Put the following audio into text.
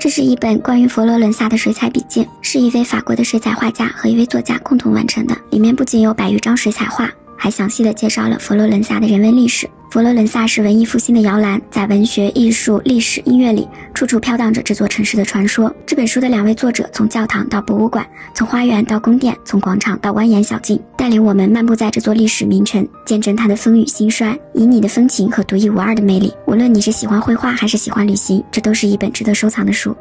这是一本关于佛罗伦萨的水彩笔记，是一位法国的水彩画家和一位作家共同完成的。里面不仅有百余张水彩画，还详细的介绍了佛罗伦萨的人文历史。佛罗伦萨是文艺复兴的摇篮，在文学、艺术、历史、音乐里，处处飘荡着这座城市的传说。这本书的两位作者，从教堂到博物馆，从花园到宫殿，从广场到蜿蜒小径，带领我们漫步在这座历史名城，见证它的风雨兴衰，旖旎的风情和独一无二的魅力。无论你是喜欢绘画还是喜欢旅行，这都是一本值得收藏的书。